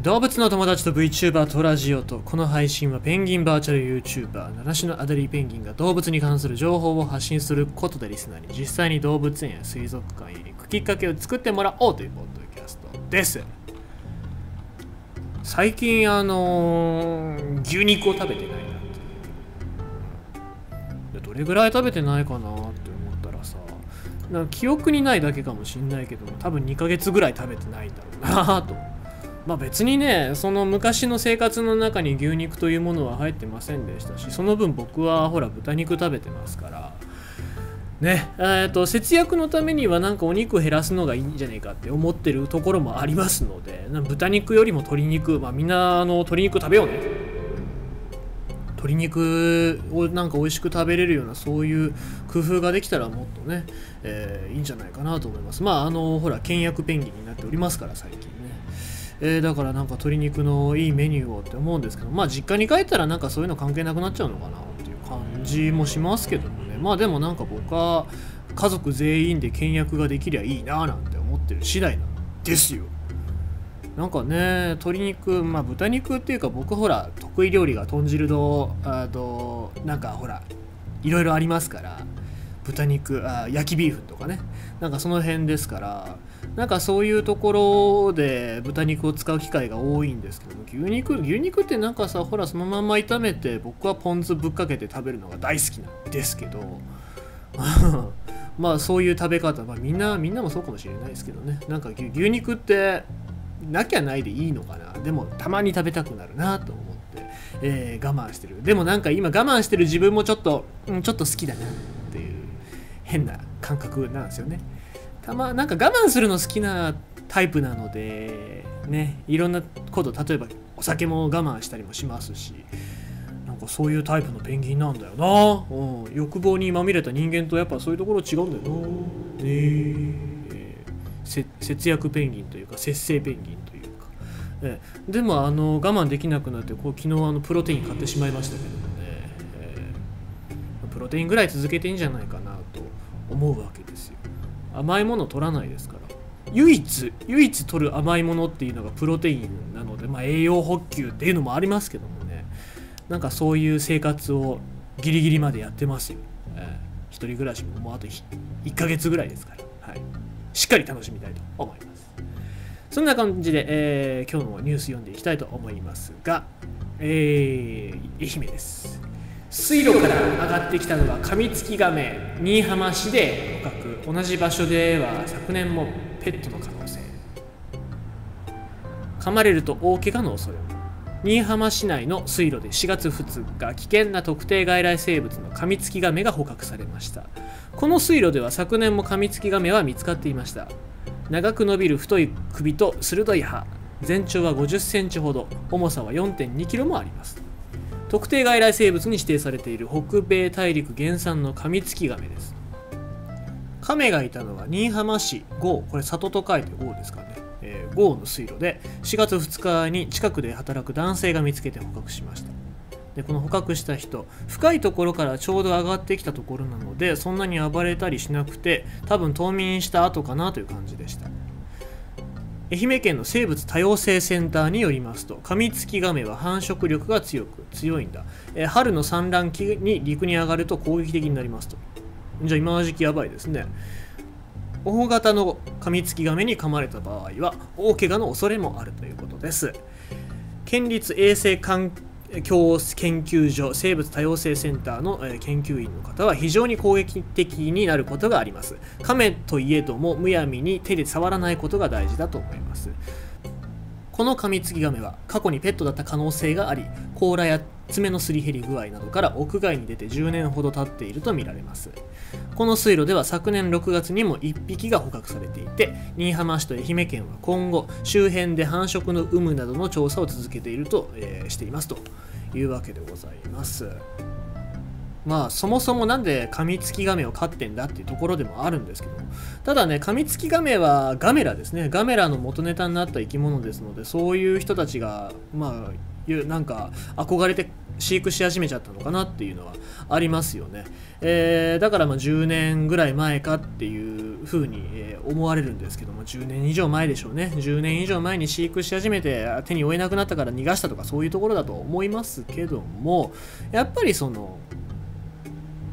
動物の友達と VTuber とラジオとこの配信はペンギンバーチャル YouTuber 七種のアデリーペンギンが動物に関する情報を発信することでリスナーに実際に動物園や水族館へ行くきっかけを作ってもらおうというポッドキャストです。最近あのー牛肉を食べてないなって。どれぐらい食べてないかなって思ったらさなんか記憶にないだけかもしんないけど多分2ヶ月ぐらい食べてないんだろうなと。まあ別にねその昔の生活の中に牛肉というものは入ってませんでしたしその分僕はほら豚肉食べてますから。ねえーと節約のためにはなんかお肉減らすのがいいんじゃないかって思ってるところもありますので豚肉よりも鶏肉まあみんなあの鶏肉食べようね。鶏肉をなんか美味しく食べれるようなそういう工夫ができたらもっとね、えーいいんじゃないかなと思います。まああのほら倹約ペンギンになっておりますから最近。えーだからなんか鶏肉のいいメニューをって思うんですけどまあ実家に帰ったらなんかそういうの関係なくなっちゃうのかなっていう感じもしますけどもね。まあでもなんか僕は家族全員で倹約ができりゃいいななんて思ってる次第なんですよ。なんかね鶏肉まあ豚肉っていうか僕ほら得意料理が豚汁とあとなんかほらいろいろありますから豚肉あ焼きビーフンとかね。なんかその辺ですからなんかそういうところで豚肉を使う機会が多いんですけども牛肉牛肉ってなんかさほらそのまんま炒めて僕はポン酢ぶっかけて食べるのが大好きなんですけど まあそういう食べ方、まあ、みんなみんなもそうかもしれないですけどね。なんか牛肉ってなきゃないでいいのかな。でもたまに食べたくなるなと思って、えー我慢してる。でもなんか今我慢してる自分もちょっと、うん、ちょっと好きだなっていう変な感覚なんですよね。たまなんか我慢するの好きなタイプなのでねいろんなこと例えばお酒も我慢したりもしますしなんかそういうタイプのペンギンなんだよな、うん、欲望にまみれた人間とやっぱそういうところ違うんだよな。ねえ。ー節約ペンギンというか節制ペンギンというか、ええ。でもあの我慢できなくなってこう昨日あのプロテイン買ってしまいましたけどもね、えープロテインぐらい続けていいんじゃないかなと思うわけですよ。甘いもの取らないですから。唯一唯一取る甘いものっていうのがプロテインなので、まあ、栄養補給っていうのもありますけどもね。なんかそういう生活をギリギリまでやってますよ、えー一人暮らしももうあと1ヶ月ぐらいですから、はい、しっかり楽しみたいと思います。そんな感じで、えー今日のニュース読んでいきたいと思いますが、えー愛媛です。水路から上がってきたのがカミツキガメ新居浜市で捕獲。同じ場所では昨年もペットの可能性。噛まれると大怪我の恐れ新居浜市内の水路で4月2日危険な特定外来生物のカミツキガメが捕獲されました。この水路では昨年もカミツキガメは見つかっていました。長く伸びる太い首と鋭い歯。全長は50センチほど。重さは4.2キロもあります。特定外来生物に指定されている北米大陸原産のカミツキガメです。亀がいたのは新居浜市郷。これ里と書いて郷ですかね、えー、郷の水路で4月2日に近くで働く男性が見つけて捕獲しました。でこの捕獲した人深いところからちょうど上がってきたところなのでそんなに暴れたりしなくて多分冬眠した後かなという感じでした。愛媛県の生物多様性センターによりますとカミツキガメは繁殖力が強く強いんだ、え春の産卵期に陸に上がると攻撃的になりますと。じゃあ今の時期やばいですね。大型のカミツキガメに噛まれた場合は大怪我の恐れもあるということです。県立衛生環境研究所生物多様性センターの研究員の方は非常に攻撃的になることがあります。亀といえどもむやみに手で触らないことが大事だと思います。このカミツキガメは過去にペットだった可能性があり甲羅や爪のすり減り具合などから屋外に出て10年ほど経っているとみられます。この水路では昨年6月にも1匹が捕獲されていて新居浜市と愛媛県は今後周辺で繁殖の有無などの調査を続けていると、えーしていますというわけでございます。まあそもそもなんでカミツキガメを飼ってんだっていうところでもあるんですけどただねカミツキガメはガメラですね。ガメラの元ネタになった生き物ですのでそういう人たちがまあいうなんか憧れて飼育し始めちゃったのかなっていうのはありますよね、えー、だからま10年ぐらい前かっていうふうに、え思われるんですけども10年以上前でしょうね。10年以上前に飼育し始めて手に負えなくなったから逃がしたとかそういうところだと思いますけどもやっぱりその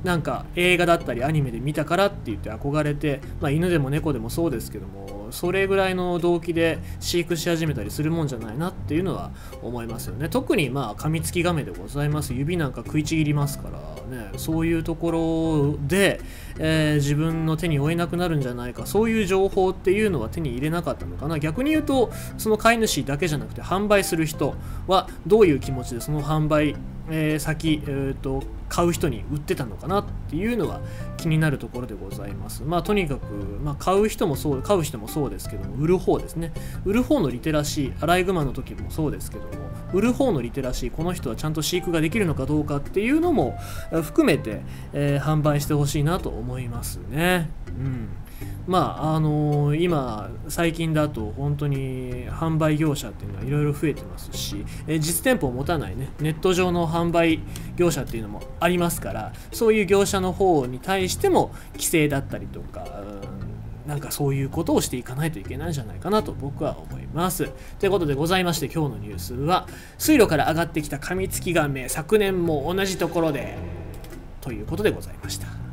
なんか映画だったりアニメで見たからって言って憧れて、まあ、犬でも猫でもそうですけどもそれぐらいの動機で飼育し始めたりするもんじゃないなっていうのは思いますよね。特にまあ噛みつきガメでございます。指なんか食いちぎりますからね。そういうところで、えー、自分の手に負えなくなるんじゃないか。そういう情報っていうのは手に入れなかったのかな。逆に言うとその飼い主だけじゃなくて販売する人はどういう気持ちでその販売えー、先、えーと、買う人に売ってたのかなっていうのは気になるところでございます。まあとにかく、まあ、買う人もそう買う人もそうですけども売る方ですね売る方のリテラシーアライグマの時もそうですけども売る方のリテラシーこの人はちゃんと飼育ができるのかどうかっていうのも含めて、えー、販売してほしいなと思いますね。うんまああのー、今最近だと本当に販売業者っていうのはいろいろ増えてますし、え実店舗を持たないねネット上の販売業者っていうのもありますからそういう業者の方に対しても規制だったりとかなんかそういうことをしていかないといけないんじゃないかなと僕は思います。ということでございまして今日のニュースは水路から上がってきたカミツキガメ昨年も同じところでということでございました。